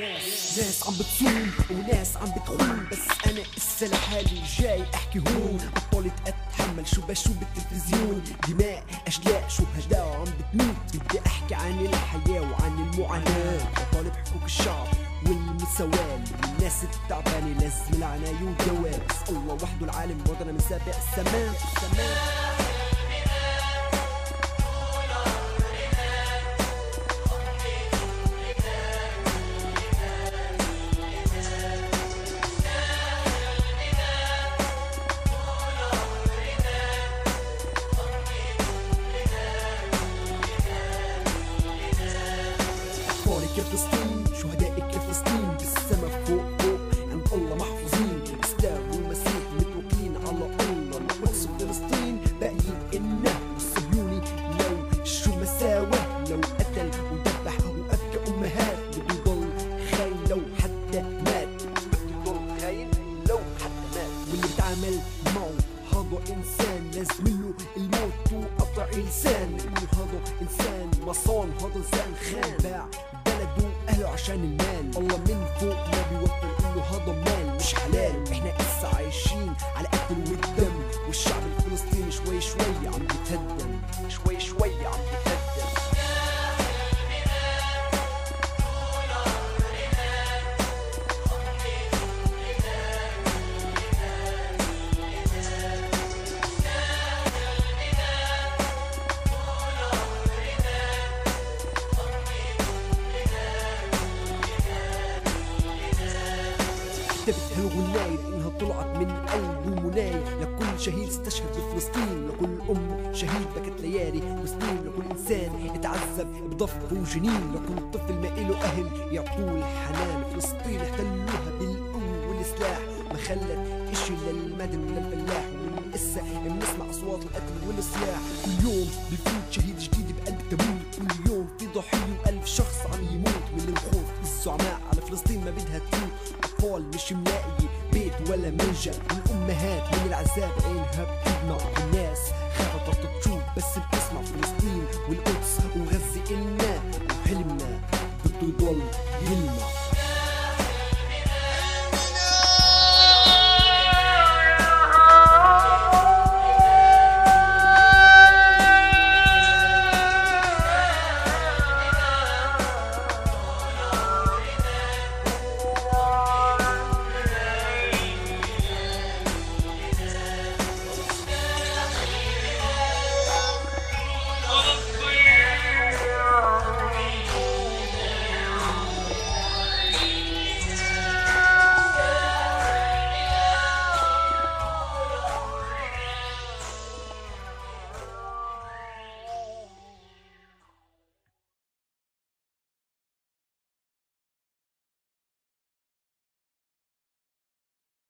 ناس عم بتصوم وناس عم بتخون بس أنا اسا لحالي جاي أحكي هون. بطلت اتحمل شو بشوف بالتلفزيون. دماء أشلاء شهداء عم بتموت. بدي أحكي عن الحياة وعن المعاناة. بطالب حقوق الشعب والمساواة. الناس التعبانة لازم العناية والدواء بس الله وحده العالم وضعنا من سابق السماء السماء. أطفالك يا شهدائك يا فلسطين بالسما فوق فوق. عند الله محفوظين إسلام والمسيح متوكلين على الله. القدس فلسطين باقيين إنه الصهيوني لو شو مساواه لو قتل وذبح وأبكى أمهات بده يضل خاين لو حتى مات. بده يضل خاين لو حتى مات. واللي بتعامل معه هذا إنسان لازم له الموت وقطع لسان هذا إنسان مصان هذا إنسان خان. باع وأهله عشان المال. الله من فوق ما بيوفر له هذا مال. مش حلال. إحنا لسه عايشين على قتل والدم والشعب الفلسطيني شوي شوي عم بيتهدم. شوي شوي عم بيتهدم. كتبت هالغناية لأنها طلعت من قلب مناي لكل شهيد استشهد بفلسطين لكل أم شهيد بكت ليالي وسنين لكل إنسان اتعذب بضفه وجنين. لكل طفل ما إله أهل يعطوه الحنان فلسطين احتلوها بالقوة والسلاح ما خلت إشي للمدن وللفلاح ومن إسا بنسمع أصوات القتل والصياح كل يوم بفوت شهيد جديد بقلب تابوت كل يوم في ضحية وألف شخص عم يموت. من الخوف الزعماء على فلسطين ما بدها تفوت أطفال مش ملاقي بيت ولا منجا والأمهات من العذاب عينها بتدمع والناس خافت تشوف بس بتسمع فلسطين والقدس وغزة إلنا. وحلمنا بده يضل يلمع.